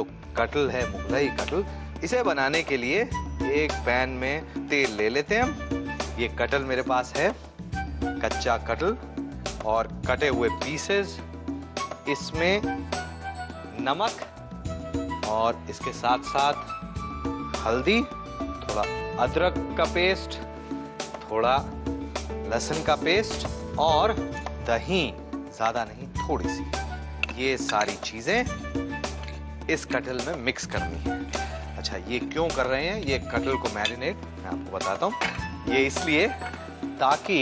जो कटल है, मुगलई कटल, इसे बनाने के लिए एक पैन में तेल ले लेते हैं हम। ये कटल मेरे पास है, कच्चा कटल और कटे हुए पीसेस इसमें नमक और इसके साथ साथ हल्दी, थोड़ा अदरक का पेस्ट थोड़ा लहसुन का पेस्ट और दही, ज़्यादा नहीं, थोड़ी सी। ये सारी चीज़ें इस कटल में मिक्स करनी है। अच्छा ये क्यों कर रहे हैं? ये कटल को मैरिनेट मैं आपको बताता हूँ। ये इसलिए ताकि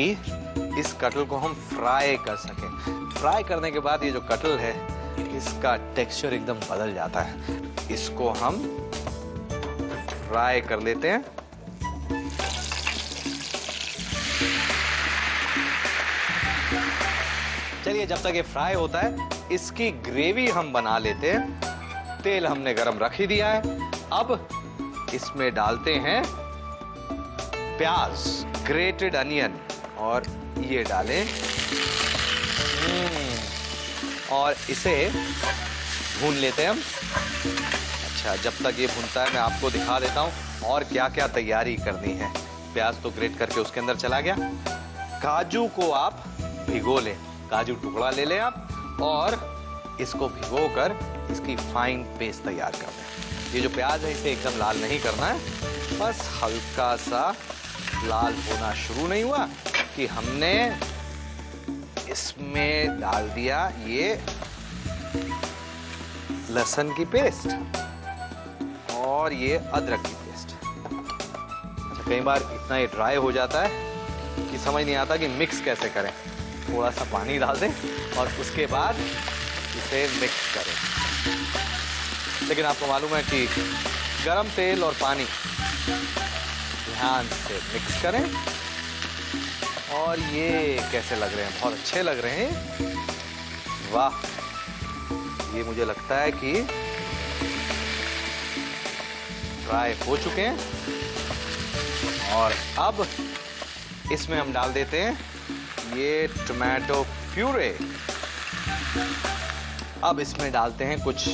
इस कटल को हम फ्राई कर सकें। फ्राई करने के बाद ये जो कटल है, इसका टेक्सचर एकदम बदल जाता है। इसको हम फ्राई कर लेते हैं। चलिए, जब तक ये फ्राई होता है, इसकी ग्रेवी हम बना लेते हैं। तेल हमने गरम रख ही दिया है। अब इसमें डालते हैं प्याज ग्रेटेड अनियन और ये डालें। हम्म, और इसे भून लेते हैं हम। अच्छा जब तक ये भूनता है मैं आपको दिखा देता हूँ और क्या क्या तैयारी करनी है। प्याज तो ग्रेट करके उसके अंदर चला गया। काजू को आप भिगो लें। काजू टुकड़ा ले लें आप और इसको भिगो कर इसकी फाइन पेस्ट तैयार कर लें ये जो प्याज है, इसे एकदम लाल नहीं करना है। बस हल्का सा लाल होना शुरू नहीं हुआ कि हमने इसमें डाल दिया ये लहसुन की पेस्ट और ये अदरक की पेस्ट अच्छा कई बार इतना ये ड्राई हो जाता है कि समझ नहीं आता कि मिक्स कैसे करें। थोड़ा सा पानी डाल दें और उसके बाद इसे मिक्स करें। लेकिन आपको मालूम है कि गरम तेल और पानी ध्यान से मिक्स करें। और ये कैसे लग रहे हैं? बहुत अच्छे लग रहे हैं। वाह! ये मुझे लगता है कि फ्राई हो चुके हैं। और अब इसमें हम डाल देते हैं ये टोमेटो प्यूरे अब इसमें डालते हैं कुछ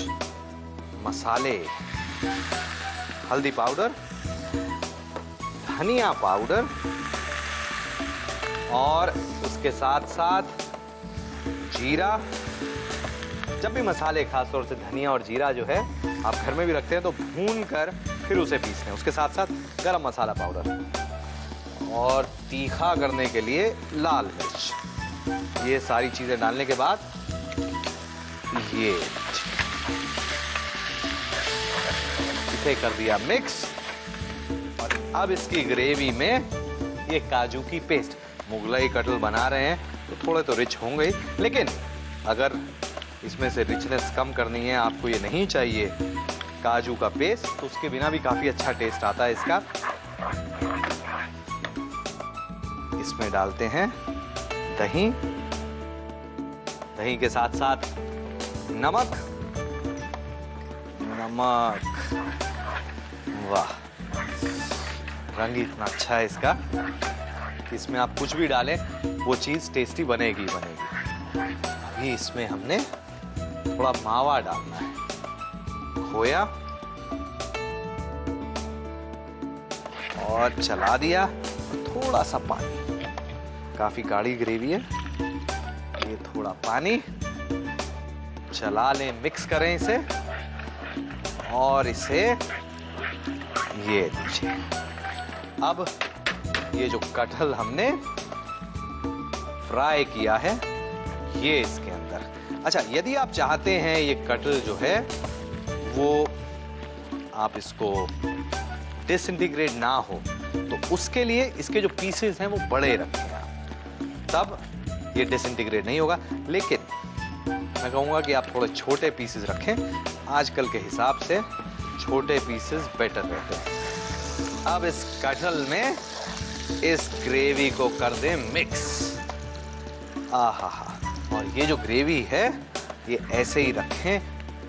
मसाले। हल्दी पाउडर, धनिया पाउडर, और उसके साथ साथ जीरा। जब भी मसाले खासतौर से धनिया और जीरा जो है, आप घर में भी रखते हैं तो भून कर फिर उसे पीसते हैं। उसके साथ साथ गरम मसाला पाउडर। और तीखा करने के लिए लाल मिर्च। ये सारी चीज़ें डालने के बाद ये इसे कर दिया मिक्स और अब इसकी ग्रेवी में ये काजू की पेस्ट मुगलाई कटल बना रहे हैं तो थोड़े तो रिच होंगे लेकिन अगर इसमें से रिचनेस कम करनी है, आपको ये नहीं चाहिए काजू का पेस्ट तो उसके बिना भी काफ़ी अच्छा टेस्ट आता है इसका. इसमें डालते हैं दही. दही के साथ साथ नमक। नमक। वाह। रंग इतना अच्छा है इसका कि इसमें आप कुछ भी डालें, वो चीज़ टेस्टी बनेगी बनेगी। अभी इसमें हमने थोड़ा मावा डालना है। खोया। और चला दिया। थोड़ा सा पानी। काफ़ी गाढ़ी ग्रेवी है। ये थोड़ा पानी। चला लें मिक्स करें इसे। और इसे ये लीजिए अब ये जो कटहल हमने फ्राई किया है, ये इसके अंदर। अच्छा यदि आप चाहते हैं ये कटहल जो है, वो आप इसको डिसइंटीग्रेट ना हो तो उसके लिए इसके जो पीसेस हैं वो बड़े रखें आप। तब ये डिसइंटीग्रेट नहीं होगा। लेकिन मैं कहूँगा कि आप थोड़े छोटे पीसेस रखें। आजकल के हिसाब से छोटे पीसेस बेटर रहते हैं। अब इस कटहल में इस ग्रेवी को कर दें मिक्स आहा और ये जो ग्रेवी है, ये ऐसे ही रखें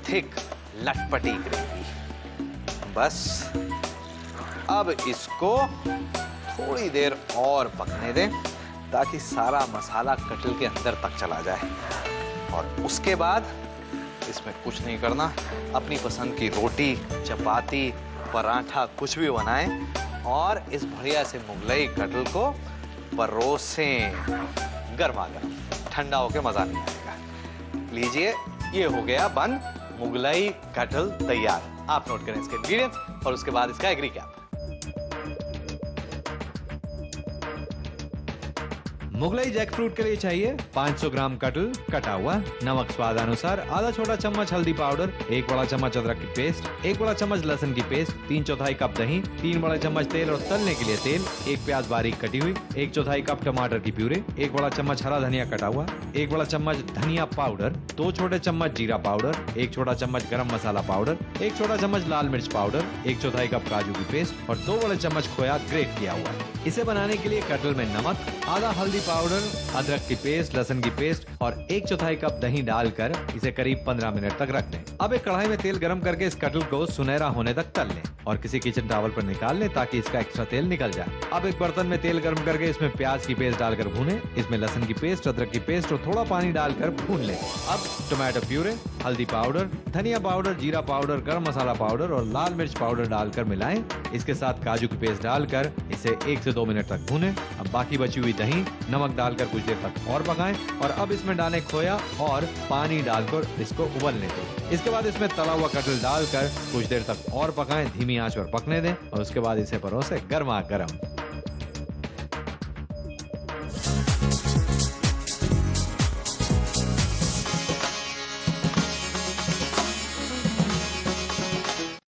थिक लटपटी ग्रेवी बस। अब इसको थोड़ी देर और पकने दें, ताकि सारा मसाला कटल के अंदर तक चला जाए। और उसके बाद इसमें कुछ नहीं करना, अपनी पसंद की रोटी, चपाती, पराठा कुछ भी बनाएँ और इस बढ़िया से मुगलई कटल को परोसें। गर्मा गर्म ठंडा होके मज़ा नहीं आएगा। लीजिए, ये हो गया बन मुगलई कटल तैयार। आप नोट करें इसके इंग्रेडिएंट्स और उसके बाद इसका एग्री कैप मुगलाई जैकफ्रूट के लिए चाहिए 500 ग्राम कटल कटा हुआ, नमक स्वाद अनुसार, आधा छोटा चम्मच हल्दी पाउडर, एक बड़ा चम्मच अदरक की पेस्ट, एक बड़ा चम्मच लहसुन की पेस्ट, तीन चौथाई कप दही, तीन बड़ा चम्मच तेल और तलने के लिए तेल, एक प्याज बारीक कटी हुई, एक चौथाई कप टमाटर की प्यूरे, एक बड़ा चम्मच हरा धनिया कटा हुआ, एक बड़ा चम्मच धनिया पाउडर, दो छोटे चम्मच जीरा पाउडर, एक छोटा चम्मच गरम मसाला पाउडर, एक छोटा चम्मच लाल मिर्च पाउडर, एक चौथाई कप काजू की पेस्ट और दो बड़े चम्मच खोया ग्रेट किया हुआ इसे बनाने के लिए कटल में नमक, आधा हल्दी पाउडर, अदरक की पेस्ट, लहसुन की पेस्ट और एक चौथाई कप दही डालकर इसे करीब 15 मिनट तक रख दें। अब एक कढ़ाई में तेल गरम करके इस कटल को सुनहरा होने तक तल लें और किसी किचन टावल पर निकाल लें ताकि इसका एक्स्ट्रा तेल निकल जाए। अब एक बर्तन में तेल गर्म करके इसमें प्याज की पेस्ट डालकर भूने। इसमें लहसुन की पेस्ट, अदरक की पेस्ट और थोड़ा पानी डालकर भून लें। अब टोमेटो प्यूरे हल्दी पाउडर, धनिया पाउडर, जीरा पाउडर, गर्म मसाला पाउडर और लाल मिर्च पाउडर डालकर मिलाएँ। इसके साथ काजू की पेस्ट डालकर इसे एक से दो मिनट तक भूने, अब बाकी बची हुई दही, नमक डालकर कुछ देर तक और पकाएँ और अब इसमें डालें खोया और पानी डालकर इसको उबलने दें। इसके बाद इसमें तला हुआ कटल डालकर कुछ देर तक और पकाएँ, धीमी आँच पर पकने दें और उसके बाद इसे परोसे गर्मा गर्म